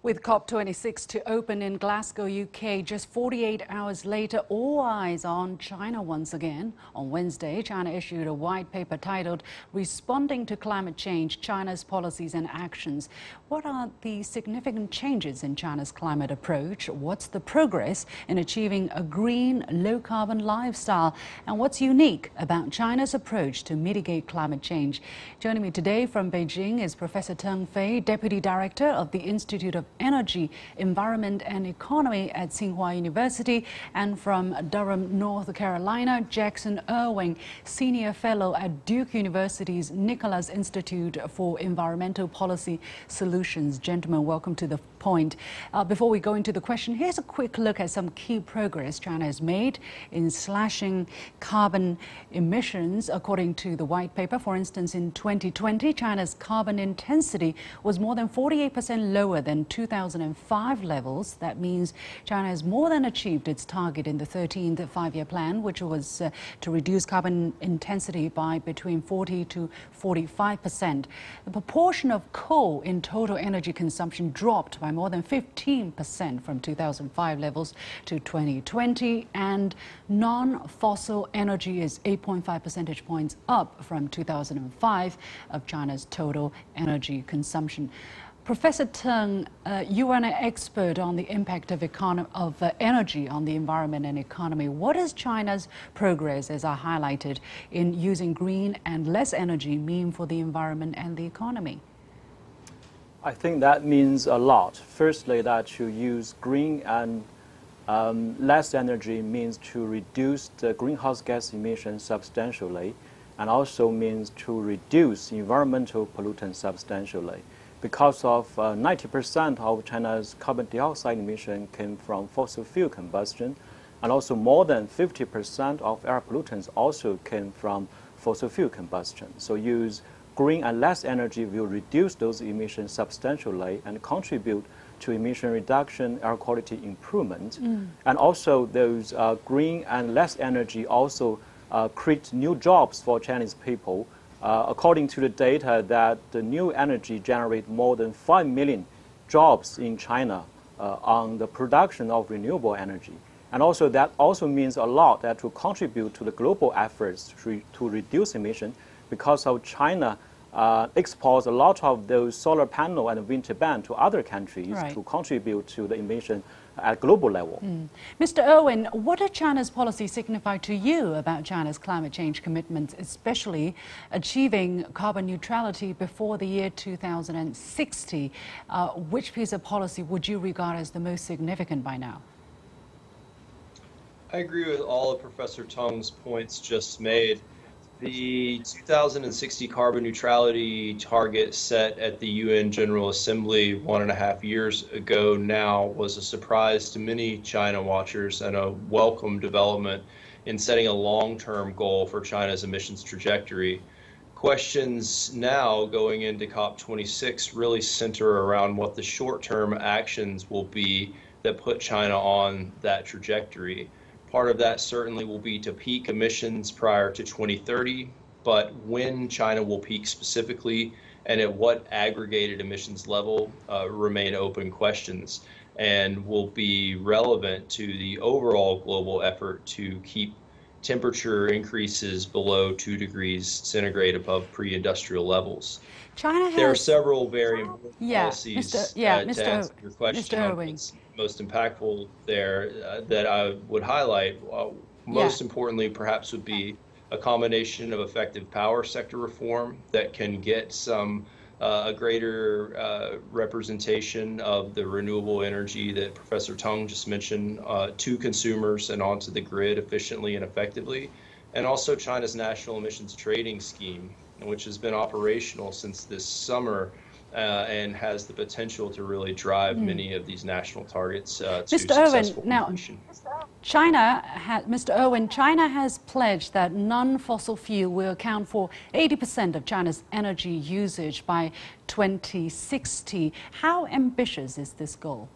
With COP26 to open in Glasgow, UK, just 48 hours later, all eyes on China once again. On Wednesday, China issued a white paper titled Responding to Climate Change China's Policies and Actions. What are the significant changes in China's climate approach? What's the progress in achieving a green, low carbon lifestyle? And what's unique about China's approach to mitigate climate change? Joining me today from Beijing is Professor Teng Fei, Deputy Director of the Institute of Energy, Environment and Economy at Tsinghua University, and from Durham, North Carolina, Jackson Ewing, Senior Fellow at Duke University's Nicholas Institute for Environmental Policy Solutions. Gentlemen, welcome to the point. Uh, before we go into the question, here's a quick look at some key progress China has made in slashing carbon emissions, according to the white paper. For instance, in 2020, China's carbon intensity was more than 48% lower than 2005 levels. That means China has more than achieved its target in the 13th five-year plan, which was uh, to reduce carbon intensity by between 40 to 45 percent. The proportion of coal in total energy consumption dropped by more than 15 percent from 2005 levels to 2020, and non-fossil energy is 8.5 percentage points up from 2005 of China's total energy consumption. Professor Teng, uh, you are an expert on the impact of, of uh, energy on the environment and economy. What does China's progress, as I highlighted, in using green and less energy mean for the environment and the economy? I think that means a lot. Firstly, that to use green and um, less energy means to reduce the greenhouse gas emissions substantially and also means to reduce environmental pollutants substantially because of 90% uh, of China's carbon dioxide emission came from fossil fuel combustion, and also more than 50% of air pollutants also came from fossil fuel combustion. So use green and less energy will reduce those emissions substantially and contribute to emission reduction, air quality improvement. Mm. And also those uh, green and less energy also uh, create new jobs for Chinese people uh, according to the data that the new energy generate more than 5 million jobs in China uh, on the production of renewable energy. And also that also means a lot that to contribute to the global efforts to, to reduce emission because of China uh, exports a lot of those solar panel and wind turbine to other countries right. to contribute to the emission at global level. Mm. Mr. Ewing, what does China's policy signify to you about China's climate change commitments, especially achieving carbon neutrality before the year 2060? Uh, which piece of policy would you regard as the most significant by now? I agree with all of Professor Tong's points just made. The 2060 carbon neutrality target set at the UN General Assembly one and a half years ago now was a surprise to many China watchers and a welcome development in setting a long term goal for China's emissions trajectory. Questions now going into COP26 really center around what the short term actions will be that put China on that trajectory. Part of that certainly will be to peak emissions prior to 2030, but when China will peak specifically and at what aggregated emissions level uh, remain open questions and will be relevant to the overall global effort to keep temperature increases below 2 degrees centigrade above pre-industrial levels. China has, there are several very important yeah, policies Mr. Yeah, uh, Mr. to answer your question. Mr. Ewing most impactful there uh, that I would highlight, uh, most yeah. importantly, perhaps would be a combination of effective power sector reform that can get some uh, a greater uh, representation of the renewable energy that Professor Teng just mentioned uh, to consumers and onto the grid efficiently and effectively, and also China's national emissions trading scheme, which has been operational since this summer uh, and has the potential to really drive mm. many of these national targets uh, to Mr. Ewing, now, China, ha- Mr. Ewing, China has pledged that non-fossil fuel will account for 80% of China's energy usage by 2060. How ambitious is this goal?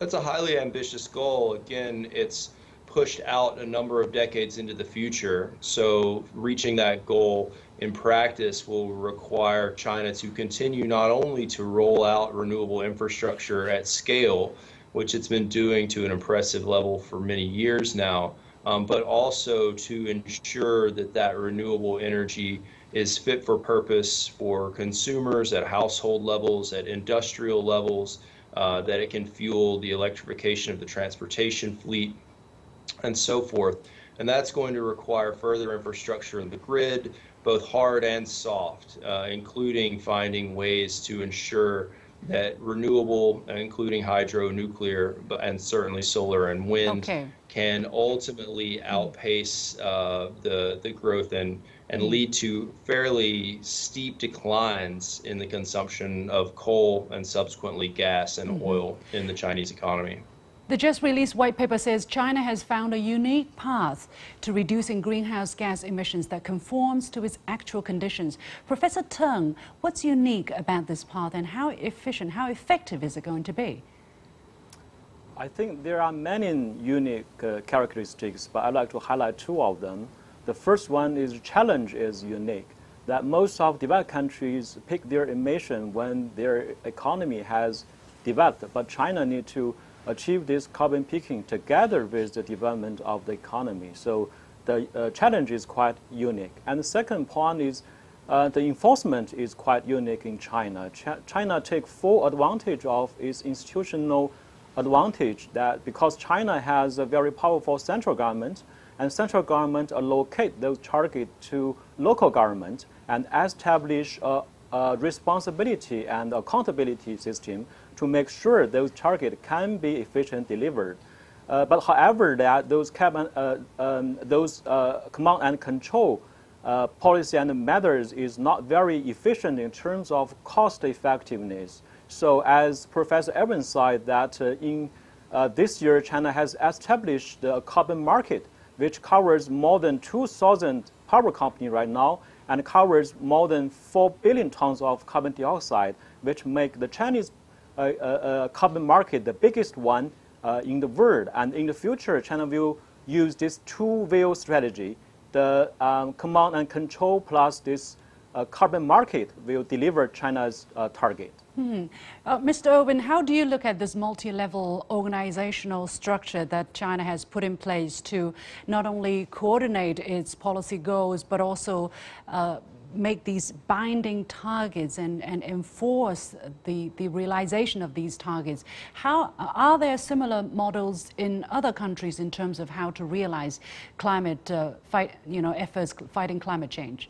That's a highly ambitious goal. Again, it's pushed out a number of decades into the future. So reaching that goal in practice will require China to continue not only to roll out renewable infrastructure at scale, which it's been doing to an impressive level for many years now, um, but also to ensure that that renewable energy is fit for purpose for consumers at household levels, at industrial levels, uh, that it can fuel the electrification of the transportation fleet, and so forth. And that's going to require further infrastructure in the grid, both hard and soft, uh, including finding ways to ensure that renewable, including hydro, nuclear, and certainly solar and wind, okay. can ultimately outpace uh, the the growth and and mm. lead to fairly steep declines in the consumption of coal and subsequently gas and mm-hmm. oil in the Chinese economy. The just released white paper says China has found a unique path to reducing greenhouse gas emissions that conforms to its actual conditions. Professor Teng, what's unique about this path and how efficient, how effective is it going to be? I think there are many unique uh, characteristics, but I'd like to highlight two of them. The first one is challenge is unique, that most of developed countries pick their emission when their economy has developed, but China need to achieve this carbon peaking together with the development of the economy. So the uh, challenge is quite unique. And the second point is uh, the enforcement is quite unique in China. Ch China takes full advantage of its institutional advantage that because China has a very powerful central government, and central government allocate those targets to local government and establish a, a responsibility and accountability system to make sure those targets can be efficiently delivered. Uh, but however, that those, cabin, uh, um, those uh, command and control uh, policy and methods is not very efficient in terms of cost effectiveness. So as Professor Evans said, that uh, in uh, this year, China has established a carbon market, which covers more than 2,000 power companies right now, and covers more than 4 billion tons of carbon dioxide, which make the Chinese a, a, carbon market, the biggest one uh, in the world. And in the future, China will use this two-wheel strategy. The um, command and control plus this uh, carbon market will deliver China's uh, target. Hmm. Uh, Mr. Owen, how do you look at this multi-level organizational structure that China has put in place to not only coordinate its policy goals, but also uh, make these binding targets and, and enforce the, the realization of these targets. How are there similar models in other countries in terms of how to realize climate uh, fight, you know, efforts fighting climate change?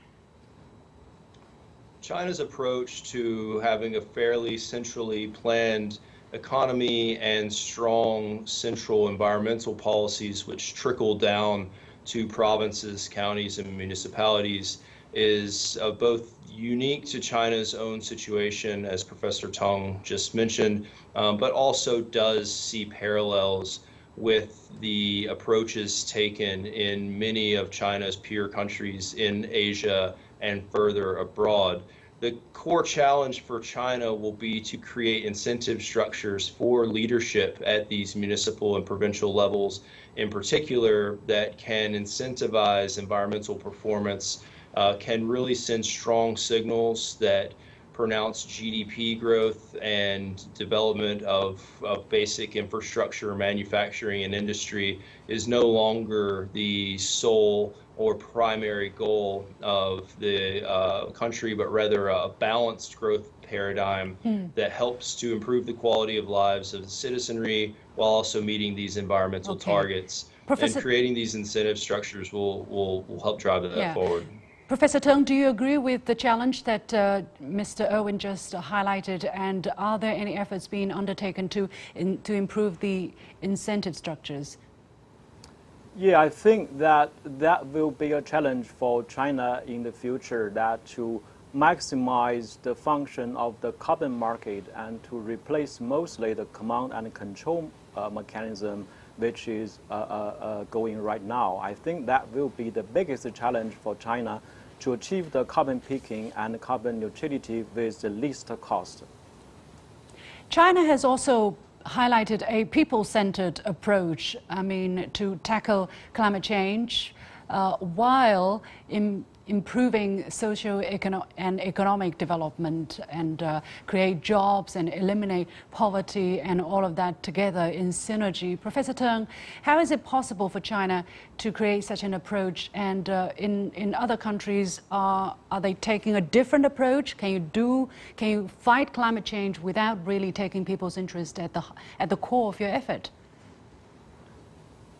China's approach to having a fairly centrally planned economy and strong central environmental policies which trickle down to provinces, counties, and municipalities is uh, both unique to China's own situation, as Professor Tong just mentioned, um, but also does see parallels with the approaches taken in many of China's peer countries in Asia and further abroad. The core challenge for China will be to create incentive structures for leadership at these municipal and provincial levels, in particular, that can incentivize environmental performance uh, can really send strong signals that pronounce GDP growth and development of, of basic infrastructure, manufacturing, and industry is no longer the sole or primary goal of the uh, country, but rather a balanced growth paradigm mm. that helps to improve the quality of lives of the citizenry while also meeting these environmental okay. targets. Professor... And creating these incentive structures will, will, will help drive that yeah. forward. Professor Teng, do you agree with the challenge that uh, Mr. Owen just highlighted? And are there any efforts being undertaken to, in, to improve the incentive structures? Yeah, I think that that will be a challenge for China in the future, that to maximize the function of the carbon market and to replace mostly the command and control uh, mechanism which is uh, uh, uh, going right now. I think that will be the biggest challenge for China to achieve the carbon peaking and carbon neutrality with the least cost. China has also highlighted a people-centered approach, I mean, to tackle climate change uh, while in improving socio and economic development and uh, create jobs and eliminate poverty and all of that together in synergy. Professor Teng, how is it possible for China to create such an approach? And uh, in, in other countries, are, are they taking a different approach? Can you do, can you fight climate change without really taking people's interest at the, at the core of your effort?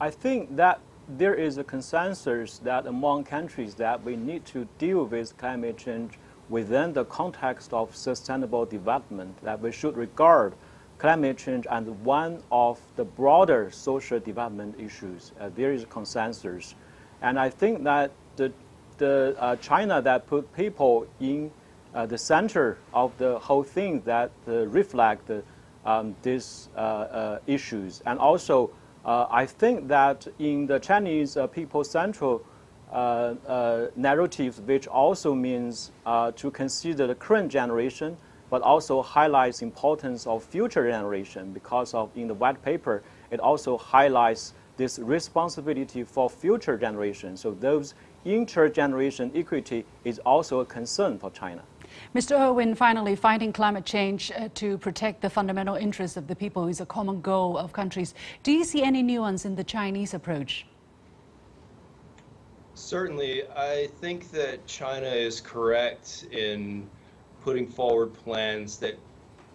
I think that there is a consensus that among countries that we need to deal with climate change within the context of sustainable development, that we should regard climate change as one of the broader social development issues. Uh, there is a consensus. And I think that the, the uh, China that put people in uh, the center of the whole thing that uh, reflect um, these uh, uh, issues and also uh, I think that in the Chinese uh, people central uh, uh narrative, which also means uh, to consider the current generation, but also highlights importance of future generation because of in the white paper, it also highlights this responsibility for future generations. So those intergeneration equity is also a concern for China. Mr. Ewing, finally, fighting climate change uh, to protect the fundamental interests of the people is a common goal of countries. Do you see any nuance in the Chinese approach? Certainly. I think that China is correct in putting forward plans that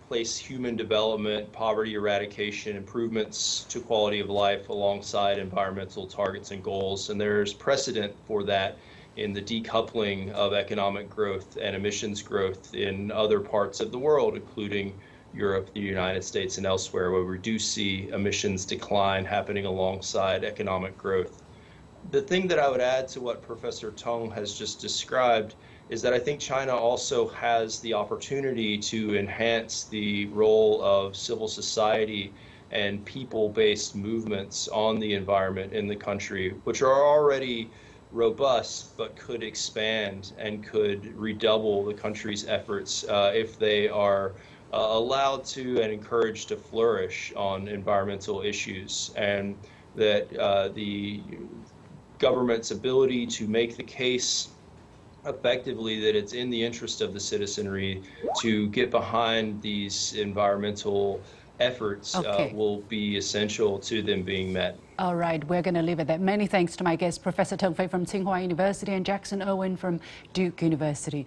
place human development, poverty eradication, improvements to quality of life alongside environmental targets and goals. And there's precedent for that in the decoupling of economic growth and emissions growth in other parts of the world, including Europe, the United States, and elsewhere, where we do see emissions decline happening alongside economic growth. The thing that I would add to what Professor Tong has just described is that I think China also has the opportunity to enhance the role of civil society and people based movements on the environment in the country, which are already robust but could expand and could redouble the country's efforts uh, if they are uh, allowed to and encouraged to flourish on environmental issues. And that uh, the government's ability to make the case effectively that it's in the interest of the citizenry to get behind these environmental efforts uh, okay. uh, will be essential to them being met. All right, we're going to leave it there. Many thanks to my guests, Professor Teng Fei from Tsinghua University and Jackson Ewing from Duke University.